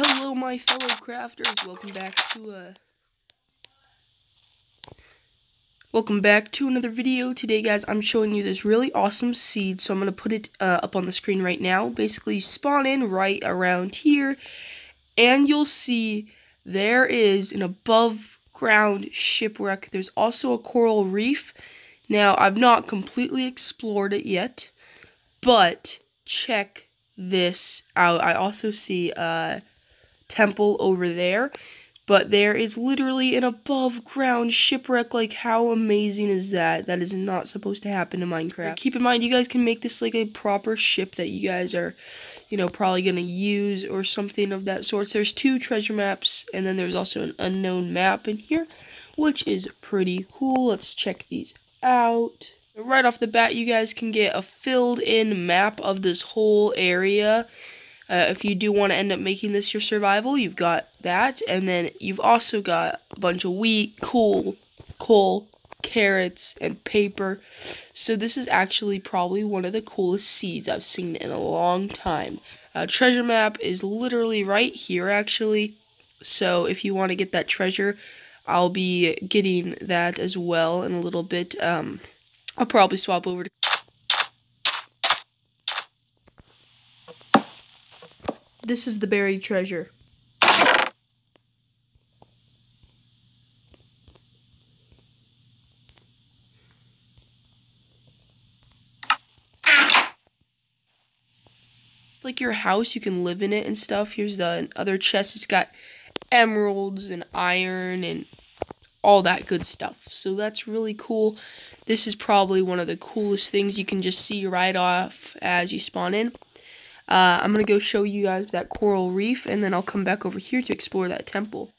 Hello, my fellow crafters. Welcome back to uh Welcome back to another video. Today, guys, I'm showing you this really awesome seed. So I'm going to put it uh, up on the screen right now. Basically, spawn in right around here. And you'll see there is an above ground shipwreck. There's also a coral reef. Now, I've not completely explored it yet. But check this out. I also see a temple over there. But there is literally an above ground shipwreck. Like, how amazing is that? That is not supposed to happen in Minecraft. Keep in mind, you guys can make this like a proper ship that you guys are, you know, probably going to use or something of that sort. So there's two treasure maps, and then there's also an unknown map in here, which is pretty cool. Let's check these out. Right off the bat, you guys can get a filled in map of this whole area. Uh, if you do want to end up making this your survival, you've got that. And then you've also got a bunch of wheat, coal, coal, carrots, and paper. So this is actually probably one of the coolest seeds I've seen in a long time. Uh, treasure map is literally right here, actually. So if you want to get that treasure, I'll be getting that as well in a little bit. Um, I'll probably swap over to This is the buried treasure. It's like your house, you can live in it and stuff. Here's the other chest. It's got emeralds and iron and all that good stuff. So that's really cool. This is probably one of the coolest things you can just see right off as you spawn in. Uh, I'm going to go show you guys that coral reef, and then I'll come back over here to explore that temple.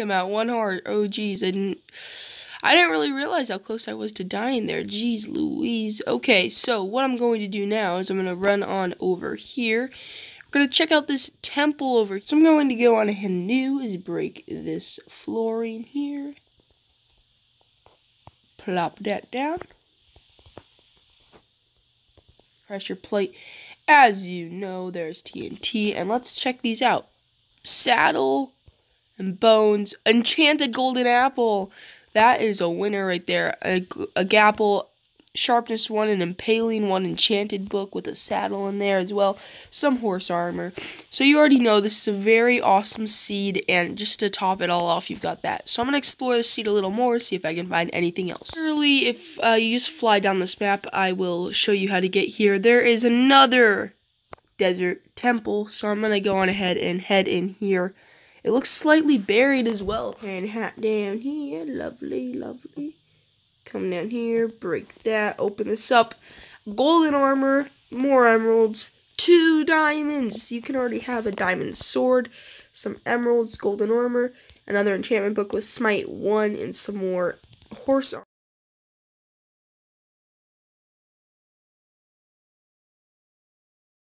Am at one heart. Oh, geez, I didn't, I didn't really realize how close I was to dying there. Jeez Louise. Okay, so what I'm going to do now is I'm going to run on over here. We're going to check out this temple over here. So I'm going to go on ahead do is break this flooring here. Plop that down. Pressure plate. As you know, there's TNT. And let's check these out saddle and bones. Enchanted golden apple. That is a winner right there. A, a gapple, sharpness one, an impaling one, enchanted book with a saddle in there as well. Some horse armor. So you already know this is a very awesome seed. And just to top it all off, you've got that. So I'm going to explore this seed a little more, see if I can find anything else. Early, if uh, you just fly down this map, I will show you how to get here. There is another desert temple. So I'm going to go on ahead and head in here. It looks slightly buried as well. And hat down here. Lovely, lovely. Come down here. Break that. Open this up. Golden armor. More emeralds. Two diamonds. You can already have a diamond sword. Some emeralds. Golden armor. Another enchantment book with smite one. And some more horse armor.